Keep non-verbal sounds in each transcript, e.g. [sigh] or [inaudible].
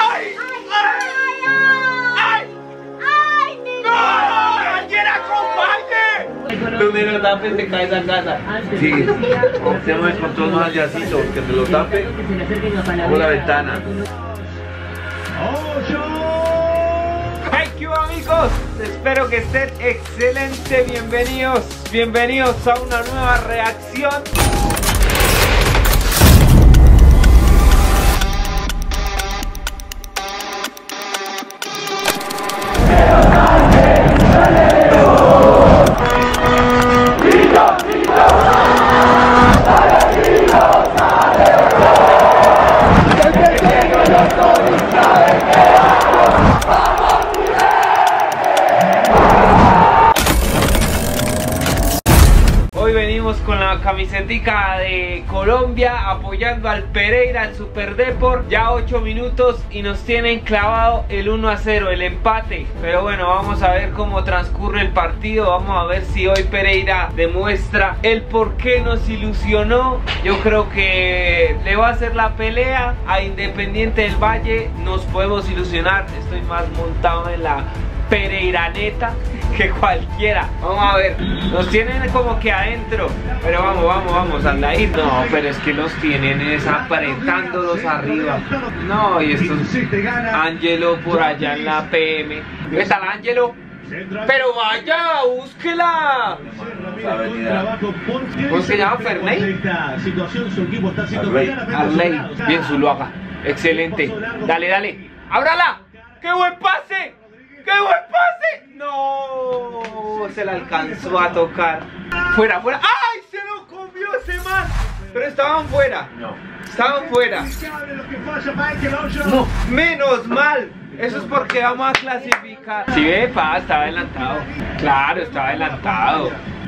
¡Ay! ¡Ay! ¡Ay! ¡No! ¡Alguien acompañe! Tú me lo tapes, te caes a casa. Sí, optemos con todos más allácitos, que me lo tape por la ventana. ¡Hey, qué hubo, amigos! Espero que estén excelente. Bienvenidos, bienvenidos a una nueva reacción. De Colombia apoyando al Pereira, al Super Deport. Ya 8 minutos y nos tienen clavado el 1 a 0, el empate. Pero bueno, vamos a ver cómo transcurre el partido. Vamos a ver si hoy Pereira demuestra el por qué nos ilusionó. Yo creo que le va a hacer la pelea a Independiente del Valle. Nos podemos ilusionar. Estoy más montado en la Pereiraneta que cualquiera. Vamos a ver, nos tienen como que adentro. Pero vamos, vamos, vamos, anda ahí. No, pero es que los tienen es apretándolos arriba. No, y estos Angelo por allá en la PM. ¿Qué tal, Angelo? Pero vaya, búsquela. ¿Cómo se llama, Ferney? Arley. Bien, Zuluaga. Excelente. Dale, dale. ¡Ábrala! ¡Qué buen pase! ¡Qué buen pase! ¡No! Se la alcanzó a tocar. Fuera, fuera. ¡Ay! Se lo comió ese man. Pero estaban fuera. No. Estaban fuera. No, menos mal. Eso es porque vamos a clasificar. Si ve, pa, estaba adelantado. Claro, estaba adelantado.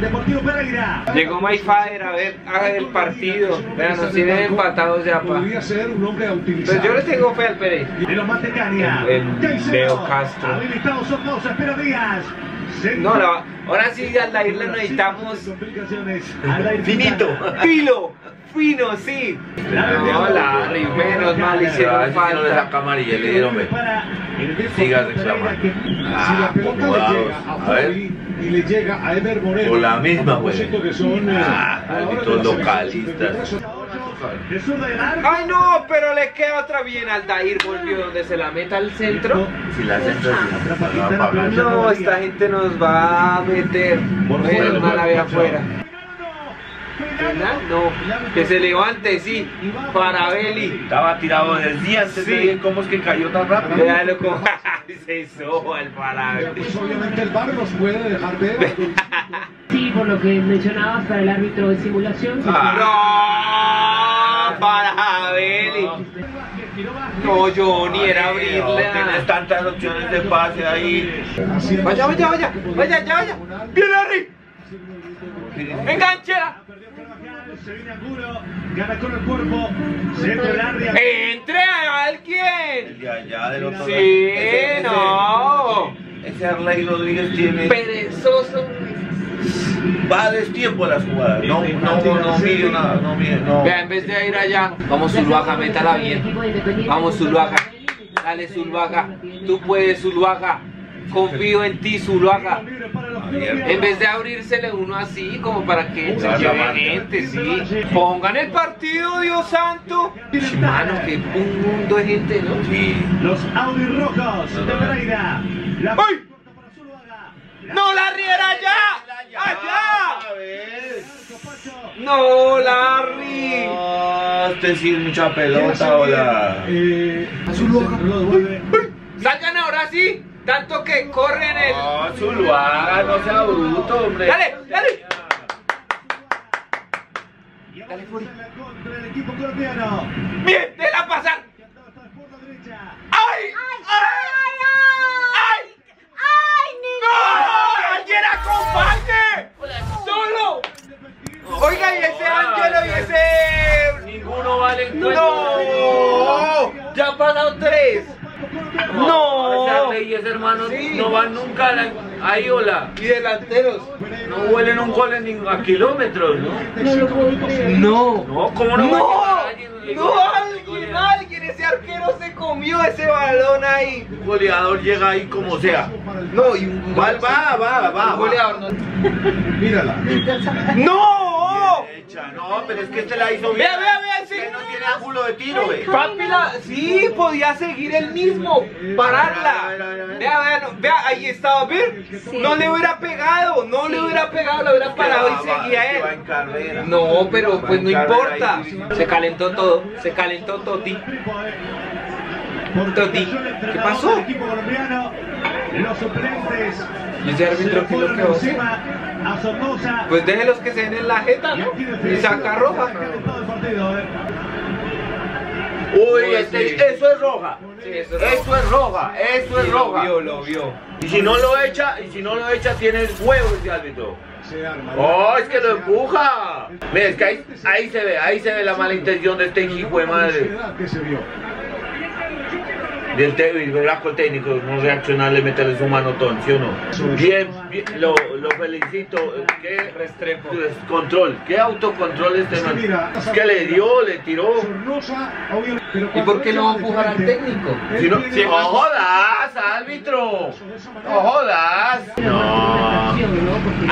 Deportivo Pereira. Llegó Mayfader a ver a ver el partido. Vean, nos tienen empatados ya, pa. Utilizar. Pues yo le tengo fe al Pérez. De los Caicedo. Leo Castro. Habilitado Sotosa, espera Díaz. No, la- ahora sí, al la isla necesitamos. Aldair Finito. Filo, fino, sí. No, Larry, menos mal A ver hicieron si no le falta. saca amarilla, le dieron Siga reclamando. Ah, la le a ver. Y le llega a Ever Moreno. Por la misma, güey. eh, Ah, de la selección localistas. 73. De zurda y del arco. Ay no, pero le queda otra bien. Aldair volvió donde se la meta al centro. Si la centro se la va a pagar. No, esta gente nos va a meter. Menos mal había afuera. Penal, No, que se levante, sí. Para Beli. Estaba tirado desde día antes Sí. de cómo es que cayó tan rápido. Véalo como [laughs] se soba el para Pues obviamente el bar nos puede dejar ver. [laughs] Sí, por lo que mencionabas para el árbitro de simulación. se No, para Beli. No, Johnny, era No, tienes abrirle. tantas opciones de pase ahí. Vaya, vaya, vaya, vaya, ya, vaya. Bien, Larry. Enganchela. Se viene Angulo, gana con el cuerpo. Entre a alguien. de allá del otro Sí, no. Ese Arley Rodríguez tiene. Perezoso. Va a destiempo las jugadas. No, no, no mide nada. No mide, no. Vea, en vez de ir allá, vamos Zuluaga, métala bien. Vamos Zuluaga. Dale Zuluaga. Tú puedes Zuluaga. Confío en ti Zuluaga. En vez de abrírsele uno así, como para que se lleve gente, sí. Pongan el partido, Dios santo. Mano, que un mundo de gente, ¿no? Sí. Los Audi Rojos de Pereira. ¡Ay! corta para Zuluaga. ¡No, Larry era allá! ¡Allá! A ver. ¡No, Larry! No, este sí es mucha pelota, hola. Eh, lo devuelve. ¡Salgan ahora sí! Tanto que corren el. No, Zuluaga, no sea bruto, hombre. ¡Dale, dale! Y ahora sale contra el equipo colombiano. ¡Bien! ¡Déjala pasar! Hasta la. ¡Ay! ¡Ay! ¡Ay! ¡Ay, ¡No! ¡Alguien acompañe! ¡Solo! Oiga, y ese Ángelo y ese el encuentro. ¡No! ¡Ya han pasado tres! ¡No! Arley y ese hermano Sí. no van nunca a la- ahí, hola. Y delanteros. No huelen un gol en ni- a kilómetros, ¿no? No lo puedo creer. No. No, ¿cómo no? a No, alguien no, alguien, alguien, ese arquero se comió ese balón ahí. Un goleador llega ahí como sea. No, y un Va, va, va, va. un goleador no. [laughs] Mírala. ¡No! No, pero es que este la hizo bien. Vea, vea, vea, sí. No tiene ángulo de tiro, ve. Papi, la- sí, podía seguir el mismo, pararla. A ver, a ver, a ver. Vea, vea, no, vea, ahí estaba, ver. No le hubiera pegado, no le hubiera pegado, lo hubiera parado y seguía va él. en carrera. No, pero pues no importa. Se calentó todo, se calentó Toti. Toti, ¿qué pasó? Los suplentes. ¿Y ese árbitro qué es lo que va. Pues déjelos que se den en la jeta, ¿no? Y saca roja. Uy, este- eso es roja. Sí, eso es Eso es roja, eso es Sí, lo roja. vio, lo vio. Y si no lo echa, y si no lo echa, tiene el huevo ese árbitro. ¡Oh, es que lo empuja! Mira, es que ahí, ahí se ve, ahí se ve la mala intención de este hijo de madre. Del técnico, el arco técnico, no reaccionarle, meterle su manotón, ¿sí o no? Bien, bien, lo, lo felicito. Qué Restrepo. control, qué autocontrol este man. mira, Es que le dio, le tiró. ¿Y por qué no va a empujar al técnico? Si no, si no jodas, árbitro. No jodas. No.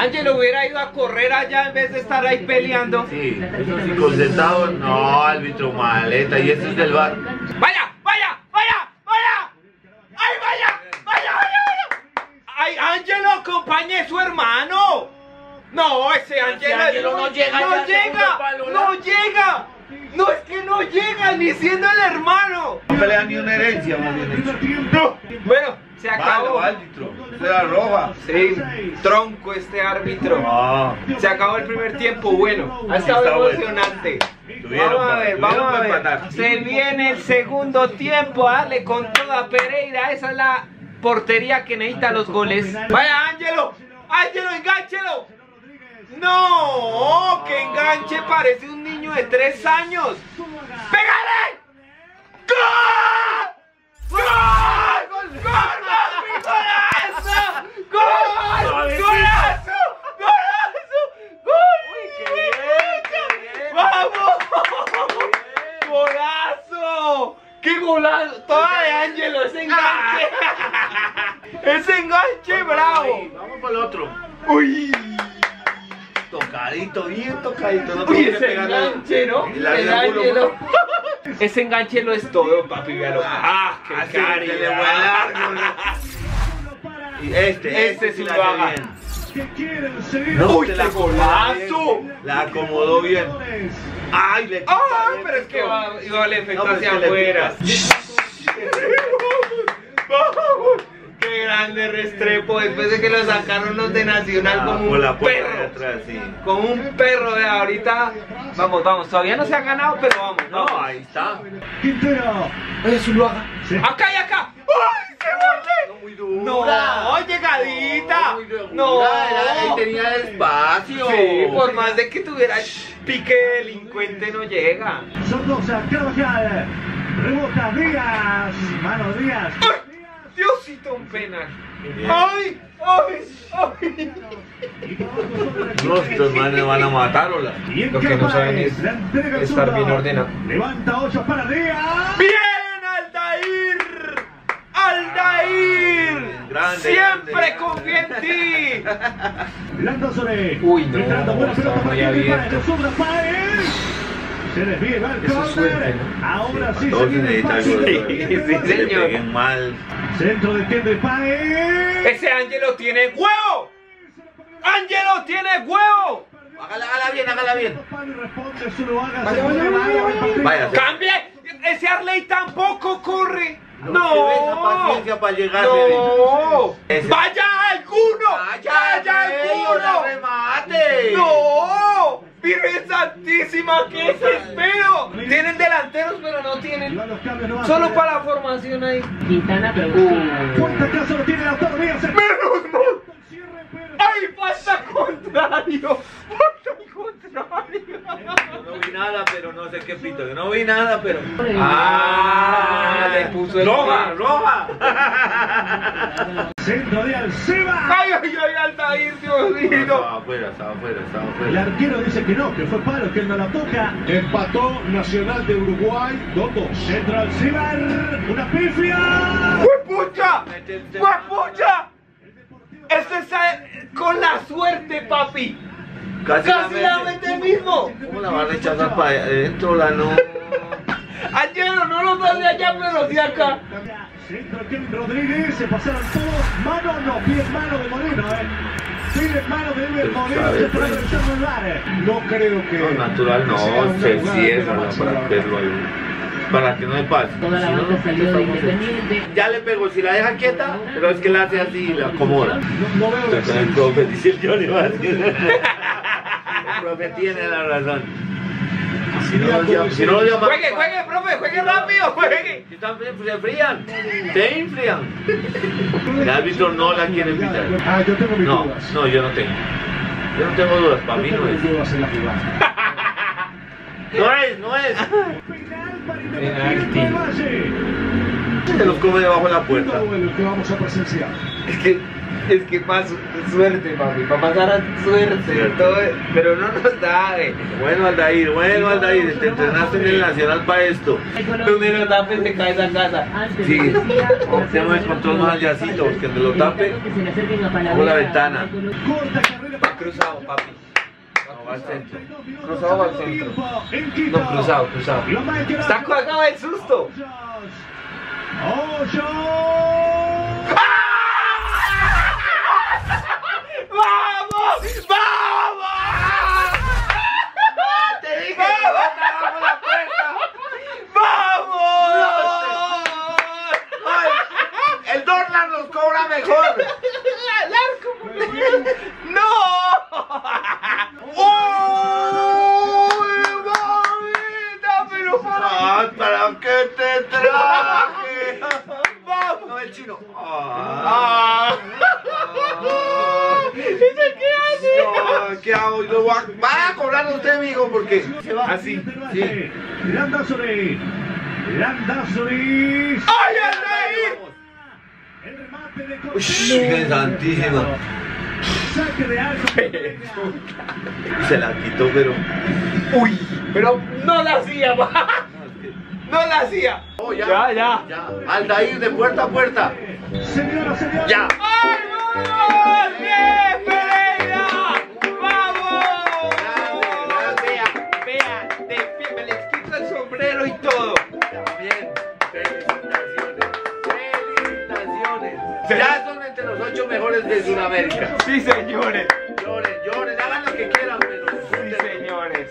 Ángel hubiera ido a correr allá en vez de estar ahí peleando. Sí, eso sí, concentrado. No, árbitro, maleta. Y este es del bar. ¡Vaya! ¡Vaya! ¡Ay, vaya! ¡Vaya, vaya, vaya! ¡Ay, Ángelo, acompañe su hermano! No, ese Ángelo no llega no llega, palo, ¿no? no llega. No es que no llega ni siendo el hermano. No pelea ni una herencia, más bien dicho. Bueno, se acabó. Malo, árbitro. Será roja. Sí, tronco este árbitro. No. Se acabó el primer tiempo, bueno, ha estado Está emocionante. Tuvieron Vamos a ver, vamos a ver. Se viene el segundo tiempo, dale con toda Pereira, esa es la portería que necesita los goles. Vaya, Ángelo, Ángelo, engánchelo. No, que enganche, parece un niño de tres años. ¡Pégale! ¡Gol! ¡Gol! ¡Gol! ¡Gol! ¡Golazo! ¡Gol! ¡Golazo! ¡Golazo! ¡Gol! ¡Vamos! ¡Golazo! ¡Qué golazo! Toda de Ángelo, ese enganche. [laughs] ¡Ese enganche bravo! Vamos por el otro. ¡Uy! Tocadito, bien tocadito. No Uy, ese enganche, ¿no? el. Ángelo. [laughs] Ese enganche lo es todo, papi, véalo. ¡Ah, qué fue largo, ¿no? [laughs] Y Este, Este sí lo haga. No, ¡Uy, la acomodó golazo! bien. La acomodó bien. Ay, le ¡Ah! bien, Pero es que va, iba el efecto No, hacia afuera. [laughs] ¡Vamos! ¡Qué grande Restrepo! Después de que lo sacaron los de Nacional como un perro. atrás, sí. Como un perro de ahorita. Vamos, vamos. Todavía no se ha ganado, pero vamos. No, ahí está. Quintero. Oye, Zuluaga. ¡Acá y acá! No, llegadita. muy dura. No. Era- él tenía espacio. Sí, por más de que tuviera pique delincuente no llega. Sornosa, Carvajal. Rebota Díaz. Mano Díaz. ¡Ay! Diosito, un penal. ¡Ay! ¡Ay! ¡Ay! No, estos manes van a matarla. Y en Lo que no saben es estar bien ordenado. Levanta 8 para Díaz. ¡Aldair! Grande, ¡Siempre grande. confía en ti! Lando [laughs] Sole. Uy, no, Entrando, buena estaba pelota muy para. Se desvía, va el Eso es suerte, córner. ¿no? Ahora sí, se viene el pase. Sí, señor. mal. Centro de Kendry Páez. ¡Ese Ángelo tiene huevo! ¡Ángelo tiene huevo! Hágala, hágala bien, hágala bien. Vaya, ¡Cambie! ¡Ese Arley tampoco corre! No esa paciencia para llegar, ¡No! Ese- ¡Vaya alguno! ¡Vaya alguno! remate! ¡No! ¡Virgen Santísima! ¡Qué desespero! Tienen delanteros, pero no tienen. Solo para la formación ahí. Quintana, pero Fuerte acaso lo tiene Díaz. el- ¡Menos mal! ¡Ay, falta contrario! ¡Falta contrario! No vi nada, pero no sé qué pito. Yo no vi nada, pero. Ah, le puso el roja, pie. roja. [laughs] Centro de Alceba. Ay, ay, ay, Altair, Dios mío. Estaba afuera, estaba afuera, estaba El afuera. arquero dice que no, que fue palo, que él no la toca. Empató Nacional de Uruguay, 2-2. Centro Alceba, una pifia. ¡Pucha! ¡Pucha! Esto está con la suerte, papi. Casi, Casi la mete mismo. ¿Cómo la va a rechazar para adentro? La no. [laughs] Ayer no lo da de allá, pero de acá. Rodríguez, se pasaron todos. Mano no, pie mano de Moreno, eh. Pie en mano de Ever Moreno, se revisar el bar, eh. No creo que. No, natural no, se cierra para verlo ahí. Para que no me pase. Toda la no, salió de Independiente. Ya le pego, si la deja quieta, pero es que la hace así y la acomoda. No, no veo la Entonces el profe dice el Johnny va a decir. El profe tiene la razón. Si no lo llama, si no lo llama. Juegue, juegue, profe, juegue rápido, juegue. Si están fríos, se enfrían, se enfrían. El árbitro no la quiere pitar. Ah, yo tengo mis No, dudas. no, yo no tengo. Yo no tengo dudas, para mí no es. [laughs] No es, no es. Penal para Independiente Penalti. Se los come debajo de la puerta. duelo que vamos a presenciar. Es que, es que pasa suerte, papi. Va a pasar a suerte. Todo, pero no nos da, eh. Bueno, Aldair, bueno, Aldair, te entrenaste en el Nacional para esto. Donde lo tape se cae esa casa. Sí. Hacemos el control más allácito, porque donde lo tape, Bajo la ventana. Va cruzado, papi. no va al centro. Cruzado al centro. No, cruzado, cruzado. Está cagado el susto. ¡Hoyos! ¡Vamos! ¡Vamos! ¿Qué hago? Lo voy a... Cobrar usted, amigo, porque se va Así, sí. Landazuri. Landazuri. ¡Ay, qué santísima. Saque de arco. [laughs] Se la quitó, pero. ¡Uy! Pero no la hacía, va. [laughs] No la hacía. Oh, Ya, ya. Ya. Aldair de puerta a puerta. Señora, señora. Ya. ¡Ay, Sudamérica. Sí, señores. Lloren, lloren, hagan lo que quieran, pero. Sí, señores.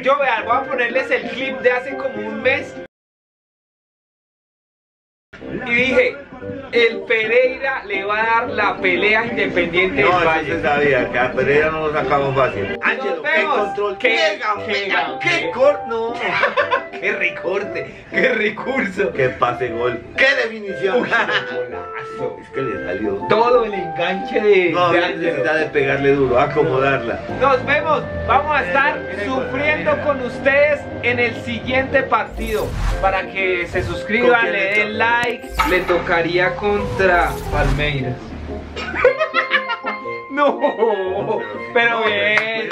Yo, voy a ponerles el clip de hace como un mes. Y dije, el Pereira le va a dar la pelea independiente No, del eso Valle. se sabía, que a Pereira no lo sacamos fácil. Ángelo, qué vemos. control, Qué- qué, qué- qué, qué- qué cor, no. [laughs] ¡Qué recorte! ¡Qué recurso! Qué pase gol, qué definición. Uy, qué [laughs] golazo. Es que le salió. Todo el enganche de, No Ángelo. necesidad de pegarle duro, acomodarla. Nos vemos, vamos a estar sufriendo con ustedes en el siguiente partido. Para que se ¿Con suscriban, le den like. Le tocaría contra Palmeiras. [laughs] no, pero bien,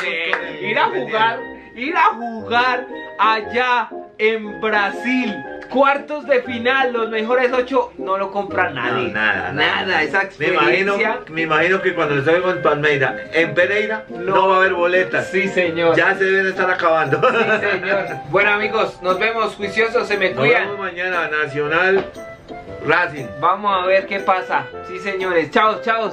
ir a jugar, ir a jugar allá en Brasil. Cuartos de final, los mejores ocho no lo compra nadie. No, nada, nada. Esa Me imagino, experiencia. me imagino que cuando salga en Palmeira, en Pereira, no, va a haber boletas. Sí, señor. Ya se deben estar acabando. Sí, señor. Bueno, amigos, nos vemos juiciosos, se me Nos vemos cuidan. mañana, Nacional Racing. Vamos a ver qué pasa. Sí, señores. Chao, chao.